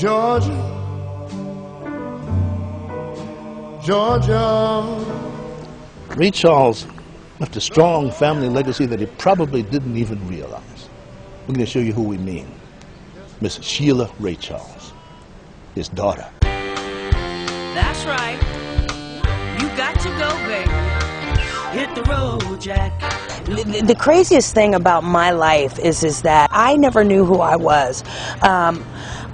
Georgia, Georgia. Ray Charles left a strong family legacy that he probably didn't even realize. We're going to show you who we mean. Miss Sheila Raye Charles, his daughter. That's right. You got to go, baby. Hit the road, Jack. The, the craziest thing about my life is is that I never knew who I was. Um,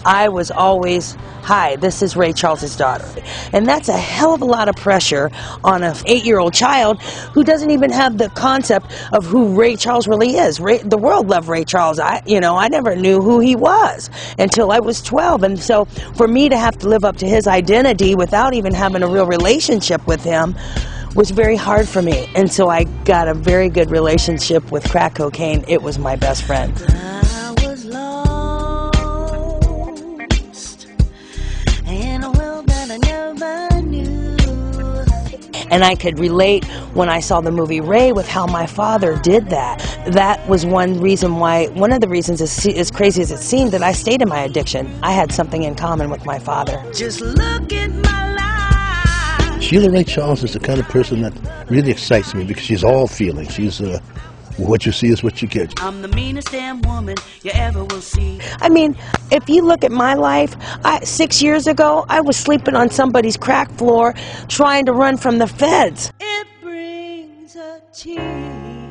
I was always, hi, this is Ray Charles's daughter. And that's a hell of a lot of pressure on an eight-year-old child who doesn't even have the concept of who Ray Charles really is. Ray, the world loved Ray Charles. I, you know, I never knew who he was until I was 12. And so for me to have to live up to his identity without even having a real relationship with him was very hard for me. And so I got a very good relationship with crack cocaine. It was my best friend. I was lost in a world that I never knew. And I could relate when I saw the movie Ray with how my father did that. That was one reason why, one of the reasons, as, as crazy as it seemed, that I stayed in my addiction. I had something in common with my father. Just look at my. Sheila Raye Charles is the kind of person that really excites me because she's all feeling. She's uh, what you see is what you get. I'm the meanest damn woman you ever will see. I mean, if you look at my life, I, six years ago, I was sleeping on somebody's crack floor trying to run from the feds. It brings a tear.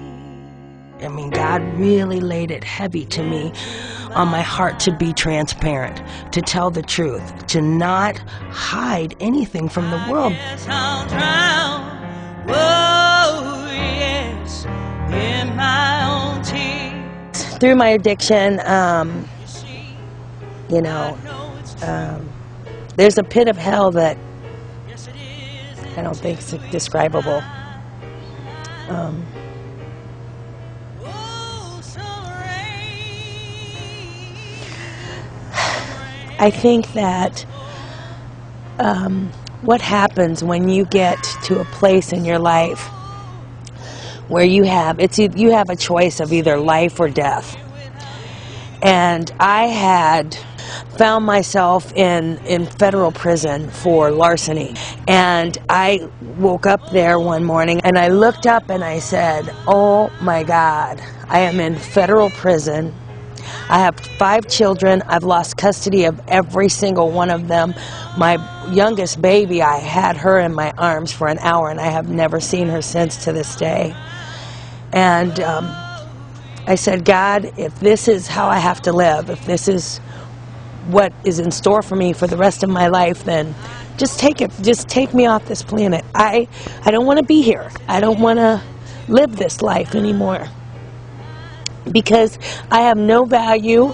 I mean, God really laid it heavy to me on my heart to be transparent, to tell the truth, to not hide anything from the world. Yes, I'll drown. Whoa, yes, in my own tears. Through my addiction, um, you know, um, there's a pit of hell that yes, it is. I don't think is describable. Um, I think that um, what happens when you get to a place in your life where you have it's you have a choice of either life or death, and I had found myself in in federal prison for larceny, and I woke up there one morning and I looked up and I said, "Oh my God, I am in federal prison." I have five children. I've lost custody of every single one of them. My youngest baby, I had her in my arms for an hour, and I have never seen her since to this day. And um, I said, God, if this is how I have to live, if this is what is in store for me for the rest of my life, then just take it. Just take me off this planet. I, I don't want to be here. I don't want to live this life anymore because I have no value.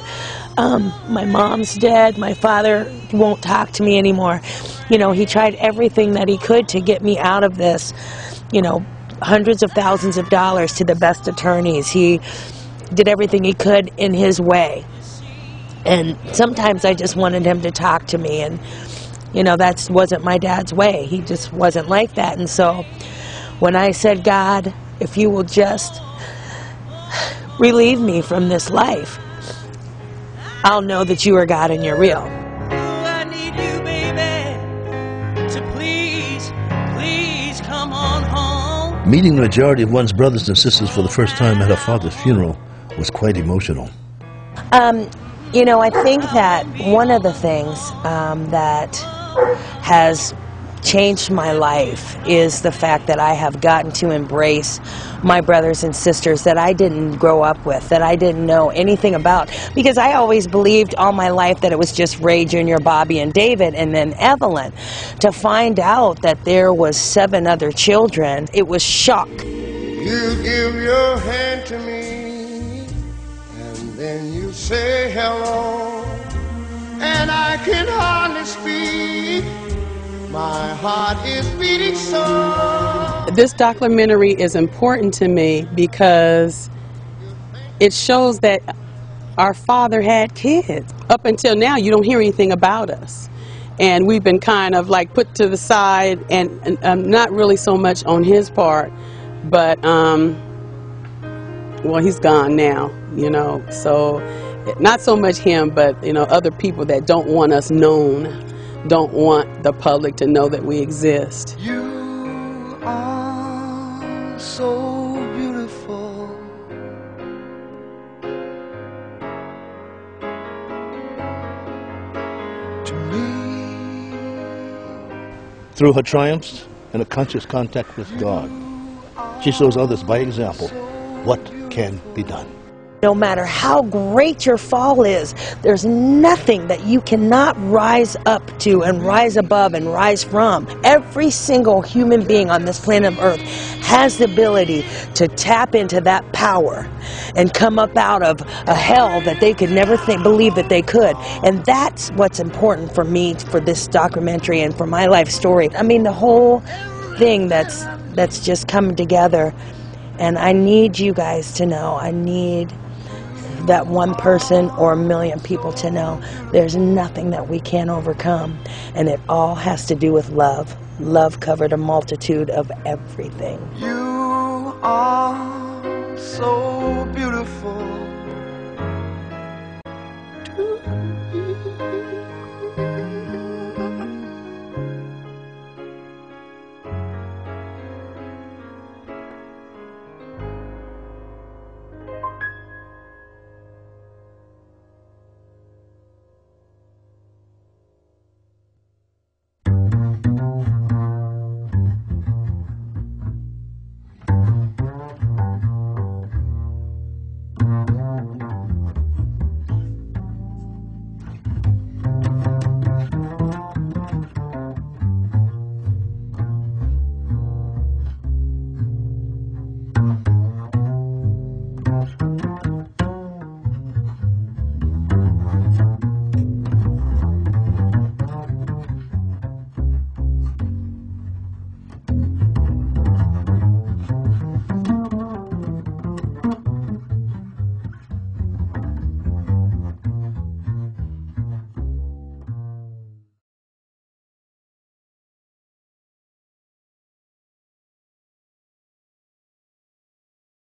Um, my mom's dead. My father won't talk to me anymore. You know, he tried everything that he could to get me out of this. You know, hundreds of thousands of dollars to the best attorneys. He did everything he could in his way. And sometimes I just wanted him to talk to me, and you know, that wasn't my dad's way. He just wasn't like that. And so when I said, God, if you will just relieve me from this life, I'll know that you are God and you're real. I need you, baby, to please, please come on home. Meeting the majority of one's brothers and sisters for the first time at her father's funeral was quite emotional. Um, you know, I think that one of the things um, that has changed my life is the fact that I have gotten to embrace my brothers and sisters that I didn't grow up with, that I didn't know anything about. Because I always believed all my life that it was just Ray Jr., Bobby, and David, and then Evelyn. To find out that there was seven other children, it was shock. You give your hand to me, and then you say hello, and I can speak. My heart is beating so. This documentary is important to me because it shows that our father had kids. Up until now, you don't hear anything about us. And we've been kind of like put to the side and, and um, not really so much on his part, but, um, well, he's gone now. you know. So, not so much him, but you know, other people that don't want us known, don't want the public to know that we exist. You are so beautiful. To me, Through her triumphs and a conscious contact with God, she shows others by example what can be done. No matter how great your fall is, there's nothing that you cannot rise up to and rise above and rise from. Every single human being on this planet of Earth has the ability to tap into that power and come up out of a hell that they could never think, believe that they could. And that's what's important for me for this documentary and for my life story. I mean, the whole thing that's that's just coming together. And I need you guys to know. I need that one person or a million people to know there's nothing that we can't overcome. And it all has to do with love. Love covered a multitude of everything. you are so beautiful.